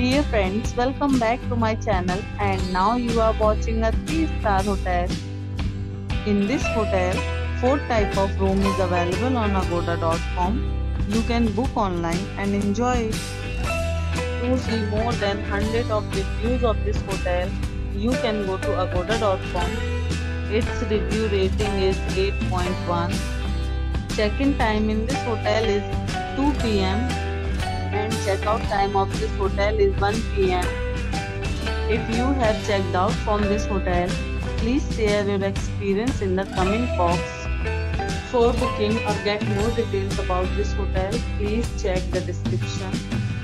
Dear friends, welcome back to my channel and now you are watching a 3-star hotel. In this hotel, 4 type of room is available on agoda.com. You can book online and enjoy it. To see more than 100 of reviews of this hotel, you can go to agoda.com. Its review rating is 8.1. Check-in time in this hotel is 2 p.m. check-out time of this hotel is 1 p.m. If you have checked out from this hotel, please share your experience in the comment box. For booking or get more details about this hotel, please check the description.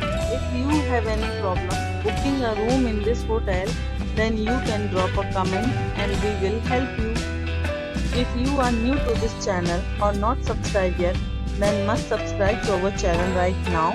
If you have any problem booking a room in this hotel, then you can drop a comment and we will help you. If you are new to this channel or not subscribed yet, then must subscribe to our channel right now